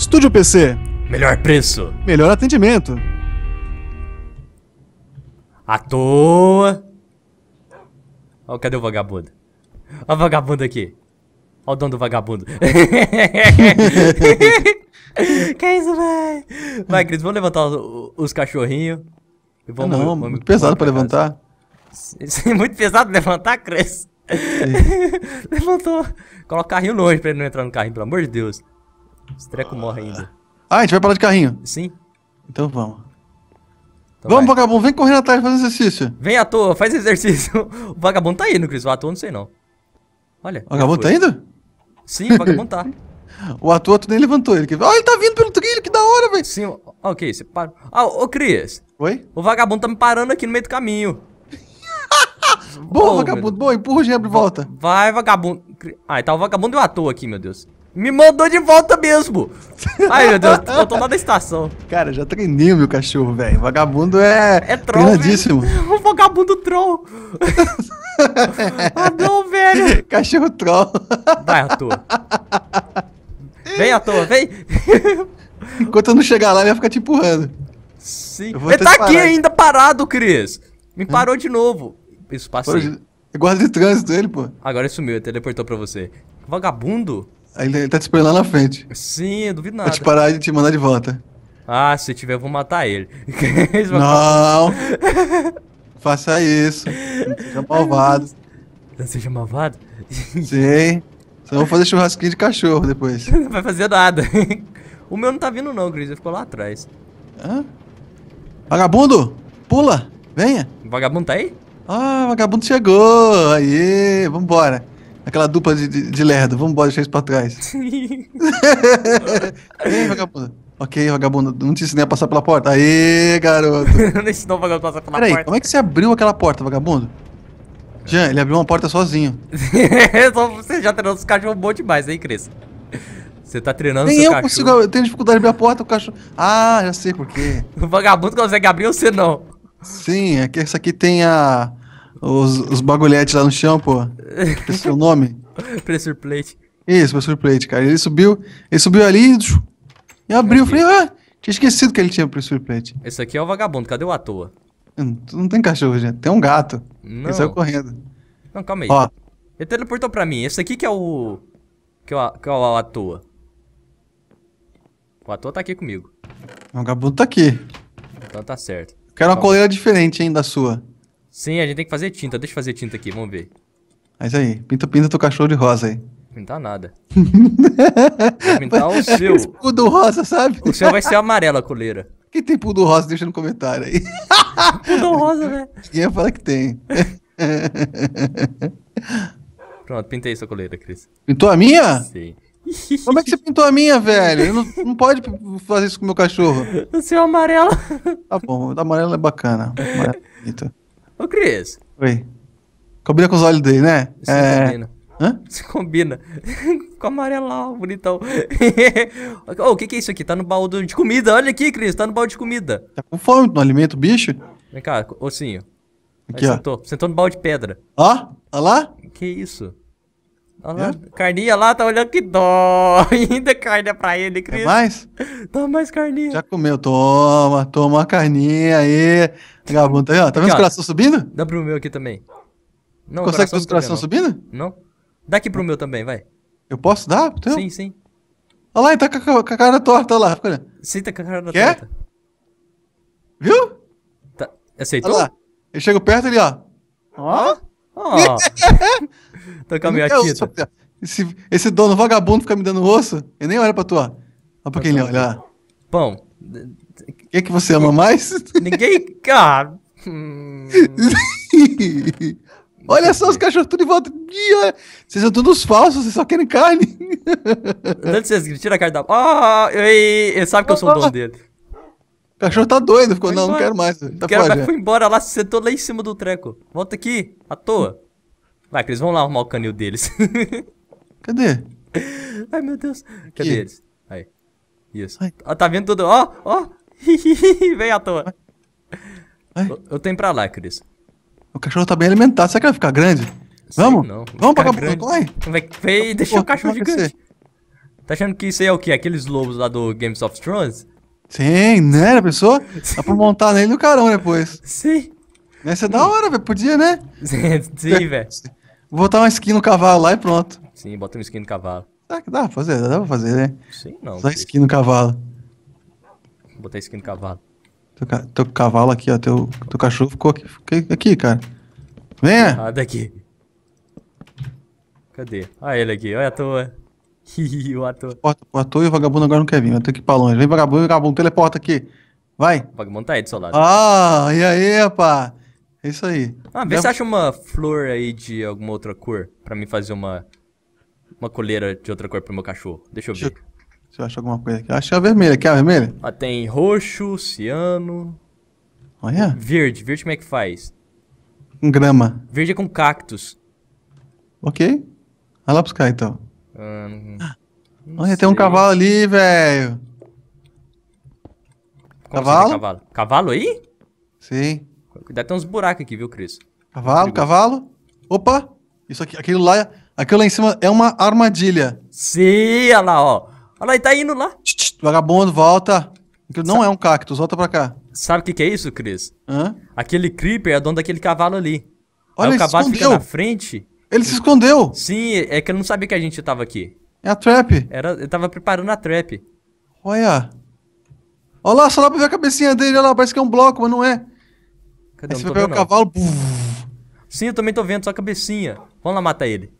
Estúdio PC. Melhor preço. Melhor atendimento. À toa. Ó, cadê o vagabundo? Ó o vagabundo aqui. Ó o dono do vagabundo. que isso, vai? Vai, Cris, vamos levantar os, os cachorrinhos. Vamos, não, vamos- muito pesado pra levantar. Isso é muito pesado levantar, Cris. Levantou. Coloca o carrinho longe pra ele não entrar no carrinho, pelo amor de Deus. Esse treco morre ainda. Ah, a gente vai parar de carrinho. Sim? Então vamos. Então vamos, vai. vagabundo, vem correndo atrás fazer exercício. Vem à toa, faz exercício. O vagabundo tá indo, Cris. O ator não sei não. Olha. O vagabundo tá indo? Sim, o vagabundo tá. O ator tu nem levantou ele. Ah, ele tá vindo pelo trilho, que da hora, velho. Sim, ó, ok, você para. Ah, ô Cris. Oi? O vagabundo tá me parando aqui no meio do caminho. Boa, Oh, vagabundo. meu- Boa, empurra o Gebro e volta. Vai, vagabundo. Ai, tá o vagabundo e o ator aqui, meu Deus. Me mandou de volta mesmo. Ai, meu Deus, eu tô lá na estação. Cara, já treinei o meu cachorro, velho. Vagabundo é, É troll. O vagabundo troll. ah, não, velho. Cachorro troll. Vai, ator. Vem, ator, vem. Enquanto eu não chegar lá, ele vai ficar te empurrando. Sim. Eu vou Ele tá aqui ainda parado, Cris. Me parou de novo. Isso, passei. É guarda de trânsito ele, pô. Agora ele sumiu, ele teleportou pra você. Vagabundo? Aí ele, ele tá te esperando lá na frente. Sim, eu duvido Pra nada. te parar e te mandar de volta. Ah, se tiver, eu vou matar ele. Não! Faça isso. Não seja malvado. Não seja malvado. Sim. Só vou fazer churrasquinho de cachorro depois. Não vai fazer nada. o meu não tá vindo não, Cris. Ele ficou lá atrás. Hã? Vagabundo! Pula! Venha! O vagabundo tá aí? Ah, vagabundo chegou! Aê, vambora! Aquela dupla de, de, de lerdo, vambora deixar isso pra trás. Ei, vagabundo. Ok, vagabundo, não te ensinei a passar pela porta. Aê, garoto! não ensinou o vagabundo a passar pela Peraí, porta. como é que você abriu aquela porta, vagabundo? Jean, ele abriu uma porta sozinho. Só Você já treinou os cachorros bom demais, hein, Cris? Você tá treinando Nem seu eu cachorro. consigo, eu tenho dificuldade de abrir a porta, o cachorro... Ah, já sei por quê. O vagabundo consegue abrir ou você não? Sim, é que essa aqui tem a... Os, os bagulhetes lá no chão, pô. Esse é o nome? Pressure plate. Isso, professor Plate, cara. Ele subiu, ele subiu ali e abriu. Eu falei, ah, tinha esquecido que ele tinha professor Plate. Esse aqui é o vagabundo, cadê o à toa? Hum, Tu não tem cachorro, gente. Tem um gato. Não. Ele saiu correndo. Não, calma aí. Ó, Ele teleportou pra mim. Esse aqui que é o. Que é o, que é o à toa. O à toa tá aqui comigo. o vagabundo tá aqui. Então tá certo. Quero uma Calma. coleira diferente, hein, da sua. Sim, a gente tem que fazer tinta. Deixa eu fazer tinta aqui, vamos ver. Mas aí, pinta, pinta teu cachorro de rosa aí. Pintar nada. Vou pintar o seu. Esse pudo rosa, sabe? O seu vai ser amarela a coleira. Quem tem pudo rosa, deixa no comentário aí. Tudo rosa, velho. Ninguém vai falar que tem. Pronto, pintei sua coleira, Cris. Pintou a minha? Sim. Como é que você pintou a minha, velho? Não, não pode fazer isso com o meu cachorro. O seu amarelo. Tá bom, o amarelo é bacana. O amarelo é bonito. Ô, Cris. Oi. Combina com os olhos dele, né? Isso é. combina. Hã? Isso combina. com amarelão, bonitão. Ô, o que que é isso aqui? Tá no baú de comida. Olha aqui, Cris. Tá no baú de comida. Tá com fome, não alimenta o bicho? Vem cá, ossinho. Aqui, Aí ó. sentou. Sentou no baú de pedra. Ó, olha lá. Que isso? Olha lá. Carninha lá, tá olhando que dó. Ainda carne pra ele, Quer Cris. mais? Dá mais carninha. Já comeu. Toma, toma uma carninha aí. Vagabundo, tá aí, ó. Tá vendo Aqui, os ó. coração subindo? Dá pro meu aqui também. Não, Consegue ver os vendo, subindo? Não. Dá aqui pro meu também, vai. Eu posso dar? pro teu? Sim, sim. Olha lá, ele tá com a, a cara torta, olha lá. Olhando. Senta com a cara da Quer? torta. Viu? Tá. Aceitou? Olha lá. Eu chego perto ali, ó. Ó. Ó. Com a minha Não osso, Esse, esse dono vagabundo fica me dando osso. Ele nem olha pra tu, ó. Olha pra quem ele olha. Pão. Quem que você ama mais? Ninguém. Ah. hum, olha só os cachorros tudo em volta. Ih, olha. Vocês são todos falsos, vocês só querem carne. Licença, tira a carne da. Ah, ele sabe que eu sou o dono dele. O cachorro tá doido, ficou, Vai não, não embora. quero mais. Tá Quero, foi embora lá, sentou lá em cima do treco. Volta aqui, à toa. Vai, Cris, vamos lá arrumar o canil deles. Cadê? Ai, meu Deus. Cadê eles? Aí. Isso. Ai. Ó, tá vendo tudo? Ó, ó. Vem à toa. Ai. Eu, eu tenho pra lá, Cris. O cachorro tá bem alimentado, será que vai ficar grande? Sei Vamos? não, Vamos pra corre. Vai, vai deixar o Pô, cachorro é que gigante. Tá achando que isso aí é o quê? Aqueles lobos lá do Games of Thrones? Sim, né? A pessoa? Dá pra montar nele no carão depois. Sim. Essa é da hora, velho. Podia, né? Sim, velho. Vou botar uma skin no cavalo lá e pronto. Sim, bota um skin no cavalo. Será que dá pra fazer? Dá pra fazer, né? Sim, não. Só skin no cavalo. Botar skin no cavalo. Teu, ca- teu cavalo aqui, ó. Teu, teu cachorro ficou aqui, aqui, cara. Venha! Ah, daqui. Cadê? Ah, ele aqui. Olha a toa. O ator. O ator e o vagabundo agora não quer vir. Vai ter que ir pra longe. Vem, vagabundo, vagabundo. Teleporta aqui. Vai. O vagabundo tá aí do seu lado. Ah, e aí, rapá? É isso aí. Ah, vê se acha uma flor aí de alguma outra cor pra mim fazer uma uma coleira de outra cor pro meu cachorro. Deixa eu Deixa ver. Se eu achar alguma coisa aqui. Acho que é a vermelha. Quer a vermelha? Ah, tem roxo, ciano, Olha. verde. Verde como é que faz? Um grama. Verde é com cactus. Ok. Vai lá buscar então. Ah, não- não Olha, tem um sei. cavalo ali, velho. Cavalo? assim tem cavalo? Cavalo aí? Sim. Cuidado, tem uns buracos aqui, viu, Cris? Cavalo, cavalo. Opa! Isso aqui, aquilo lá, aquilo lá em cima é uma armadilha. Sim, olha lá, ó. Olha lá, ele tá indo lá. Tch, tch, Vagabundo, volta. Aquilo não é um cactus, volta pra cá. Sabe o que que é isso, Cris? Hã? Aquele creeper é dono daquele cavalo ali. Olha, aí o cavalo se fica escondeu. na frente. Ele se escondeu. Sim, é que ele não sabia que a gente tava aqui. É a trap. Era, ele tava preparando a trap. Olha. Olha lá, só dá pra ver a cabecinha dele. Olha lá, parece que é um bloco, mas não é. Cadê? Aí Eu você vai pegar o cavalo. Sim, eu também tô vendo, só a cabecinha. Vamos lá matar ele.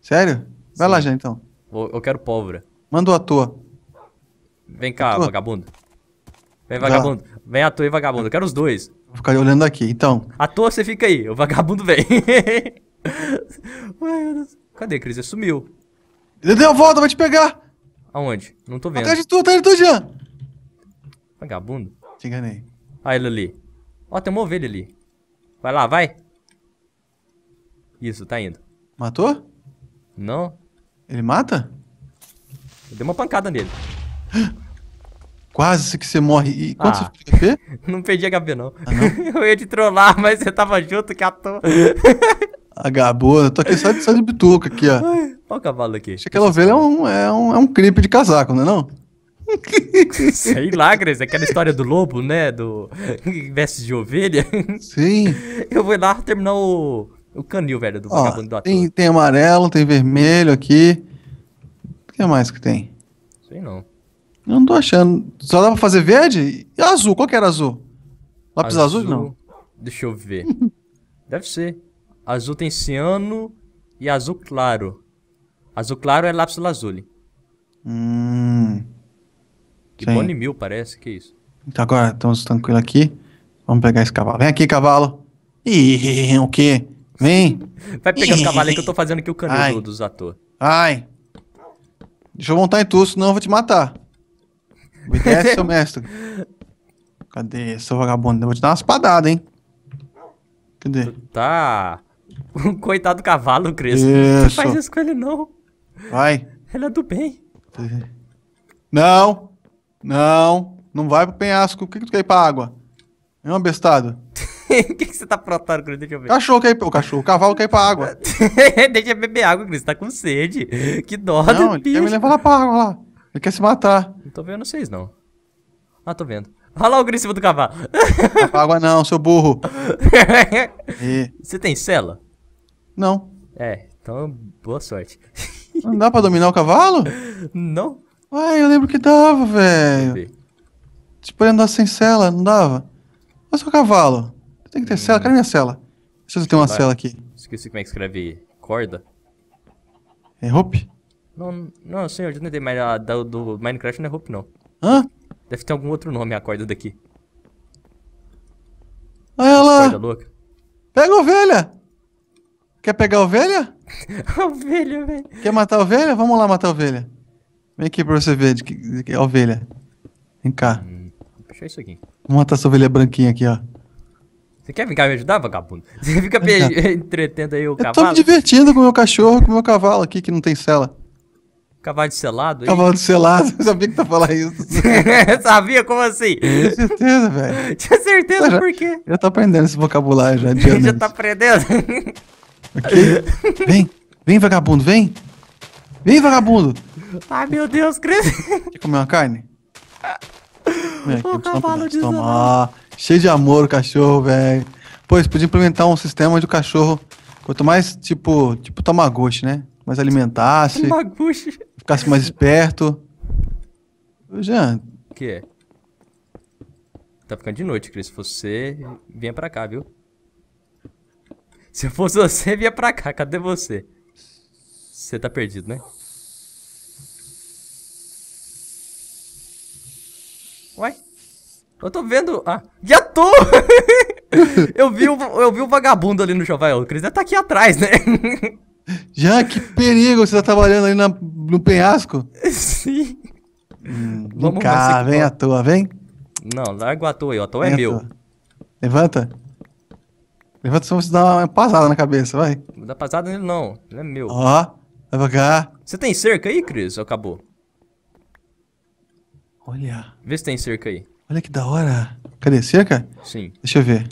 Sério? Vai Sim. lá já então. Vou- Eu quero pólvora. Manda o ator. Vem cá, Atua. vagabundo. Vem, lá. vagabundo. Vem à toa e vagabundo. Eu quero os dois. Vou ficar olhando aqui. Então. À toa você fica aí. O vagabundo vem. Cadê, Cris? Ele sumiu. Ele deu a volta, vai te pegar. Aonde? Não tô vendo. Atrás de tu, atrás de tu, Jean. Vagabundo. Te enganei. Ah, ele ali. Ó, tem uma ovelha ali. Vai lá, vai. Isso, tá indo. Matou? Não? Ele mata? Eu dei uma pancada nele. Quase que você morre. E quanto Ah. você fica HP? Não perdi HP, não. Ah, eu ia te trollar, mas você tava junto que à toa. Eu tô aqui só de, só de bituca aqui, ó. Ai, Olha o cavalo aqui. Acho que aquela ovelha é um, é um, é um creep de casaco, não é não? Sei lá, Cris. Aquela história do lobo, né? Do veste de ovelha. Sim. Eu vou lá terminar o, o canil, velho, do Ó, vagabundo do ator. tem, tem amarelo, tem vermelho aqui. O que mais que tem? Sei não. Eu não tô achando. Só dá pra fazer verde? E azul? Qual que era azul? Lápis azul, não? Deixa eu ver. Deve ser. Azul tem ciano e azul claro. Azul claro é lápis lazuli. Hum. E Sim. Bone mil parece, que isso. Então agora estamos tranquilos aqui. Vamos pegar esse cavalo. Vem aqui, cavalo. Ih, o quê? Vem. Vai pegando o cavalo aí que eu tô fazendo aqui o canil Ai. do- dos atores. Ai. Deixa eu montar em tu, senão eu vou te matar. Obedece, seu mestre. Cadê, seu vagabundo? Eu vou te dar umas padadas, hein? Cadê? Tá. Coitado do cavalo, Cris. Não faz isso com ele, não. Vai. Ele é do bem. Não. Não. Não vai pro penhasco. Por que, que tu quer ir pra água? É um abestado. O que, que você tá aprontando, Cris? Deixa eu ver. Cachorro quer ir pra... O cachorro. O cavalo quer ir pra água. Deixa eu beber água, Cris. Tá com sede. Que dó Não, ele quer me bicho. levar lá pra água lá. Ele quer se matar. Não tô vendo vocês, não. Ah, tô vendo. Olha lá o Cris em cima do cavalo. Água não, seu burro. E... Você tem cela? Não. É, então boa sorte. Não dá pra dominar o cavalo? Não? Ué, eu lembro que dava, velho. Tipo, ele andar sem cela, não dava? Olha seu cavalo. Tem que ter cela. Cadê minha cela? Deixa eu ver se tem uma cela aqui. Esqueci como é que escreve corda. É rope? Não, não, senhor, já tentei, mas a do, do Minecraft não é rope, não. Hã? Deve ter algum outro nome a corda daqui. Olha lá. Corda louca. Pega a ovelha. Quer pegar a ovelha? Ovelha, velho. Quer matar a ovelha? Vamos lá matar a ovelha. Vem aqui pra você ver de que, de que é a ovelha. Vem cá. Vou puxar isso aqui. Vamos matar essa ovelha branquinha aqui, ó. Você quer vir cá me ajudar, vagabundo? Você fica me entretendo aí o Eu tô me cavalo? divertindo com o meu cachorro, com o meu cavalo aqui que não tem cela. Cavalo de selado aí? Cavalo de selado. Eu sabia que tu ia falar isso. Sabia? Como assim? Com certeza, velho. Tinha certeza Já- por quê? Já tô aprendendo esse vocabulário já. Já tá aprendendo? Ok? Vem, vem vagabundo, vem. Vem vagabundo. Ai, meu Deus, Cris. Quer comer uma carne? Vem aqui, O cavalo de Toma. Zanardi. Ah, cheio de amor o cachorro, velho. Pô, eles podiam implementar um sistema onde o cachorro, quanto mais, tipo, tipo Tamagotchi, né? Mais alimentasse, Maguchi. ficasse mais esperto. Jean, O que é? Tá ficando de noite, Cris. Se você, vinha pra cá, viu? Se eu fosse você, vinha pra cá. Cadê você? Você tá perdido, né? Uai? Eu tô vendo. Ah, já tô! eu, vi o, eu vi o vagabundo ali no choval. O Cris tá aqui atrás, né? Jean, que perigo você tá trabalhando ali na- no penhasco. Sim. Vem Vamos cá, vem à toa, vem. Não, larga o ator aí. O ator é meu. toa. Levanta. Levanta, senão você dá uma pasada na cabeça, vai. Não dá passada nele, não. Ele é meu. Ó, vai pra cá. Você tem cerca aí, Cris? Ou acabou? Olha, Vê se tem cerca aí. olha que da hora. Cadê, cerca? Sim. Deixa eu ver.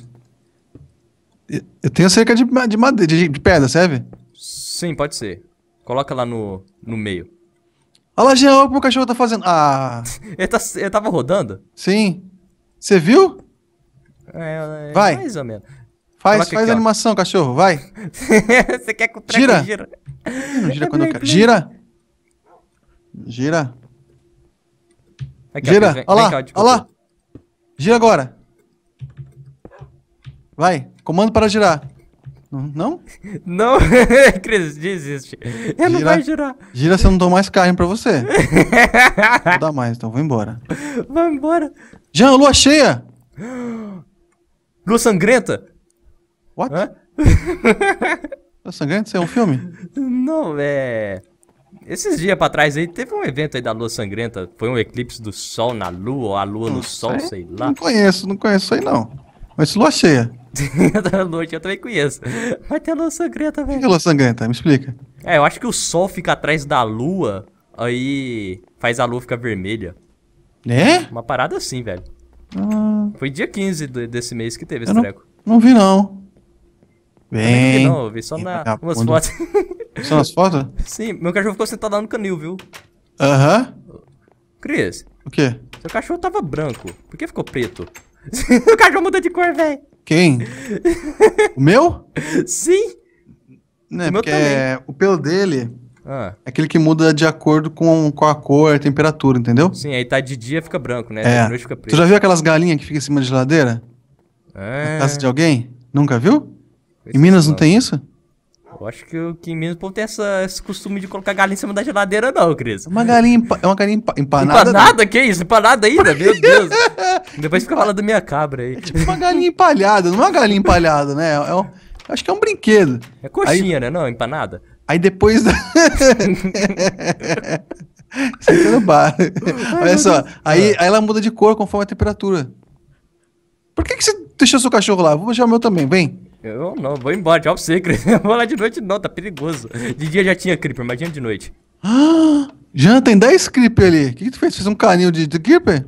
Eu- tenho cerca de, de madeira, de, de pedra, serve? Sim, pode ser. Coloca lá no, no meio. Olha lá, Jean, olha o que meu cachorro tá fazendo. Ah, Ele, tá, ele tava rodando? sim. Você viu? É, é, Vai. Mais ou menos. Faz, Coloca faz aqui, ó. animação, cachorro, vai. Você quer que o Gira. gira? Não gira É quando eu play, quero. Gira. Gira. Aqui, Gira. Olha lá, olha lá. Gira agora. Vai. Comando para girar. Não? não? Não, Cris, desiste. Não Gira. vai girar. Gira se eu não dou mais carne pra você. Vou dar mais, então vou embora. Vai embora. Jean, lua cheia. Lua sangrenta? What? Lua sangrenta? Isso é um filme? Não, é. Esses dias pra trás aí teve um evento aí da lua sangrenta. Foi um eclipse do sol na lua, ou a lua no sol, sei lá. Não conheço, não conheço isso aí não. Mas lua cheia. da noite eu também conheço. Mas tem a lua sangrenta, O que é velho. lua sangrenta? Me explica. É, eu acho que o sol fica atrás da lua, aí faz a lua ficar vermelha. É? Uma parada assim, velho. Ah, Foi dia 15 do- desse mês que teve eu esse não, treco. não vi não. Eu nem vi, Bem. não, eu vi só na, vagabundo. umas fotos. São as fotos? Sim, meu cachorro ficou sentado lá no canil, viu? Aham. Cris, O quê? seu cachorro tava branco. Por que ficou preto? o cachorro mudou de cor, velho. Quem? o meu? Sim. Né, O meu porque é- o pelo dele Ah, é aquele que muda de acordo com, com a cor, a temperatura, entendeu? sim, aí tá de dia fica branco, né? É. De noite fica Tu preto. já viu aquelas galinhas que ficam em cima da geladeira? Ah, Na casa de alguém? Nunca viu? Em Minas não não. tem isso? Eu acho que o que o povo tem essa, esse costume de colocar galinha em cima da geladeira, não, Cris. É uma galinha, empa- é uma galinha empa- empanada. Empanada? Que isso? Empanada ainda? Meu Deus. Depois fica falando da minha cabra aí. Tipo uma galinha empalhada, não é uma galinha empalhada, né? É um- acho que é um brinquedo. É coxinha, né? Não, empanada. Aí depois da. Isso aqui é no bar. Olha só, aí, aí ela muda de cor conforme a temperatura. Por que, que você deixou seu cachorro lá? Vou deixar o meu também, vem. Eu não, vou embora, tchau pra você, Cris. Eu vou lá de noite não, tá perigoso. De dia já tinha creeper, imagina de noite. Ah, Jean, tem 10 creeper ali. O que, que tu fez? Fez um canil de, de creeper?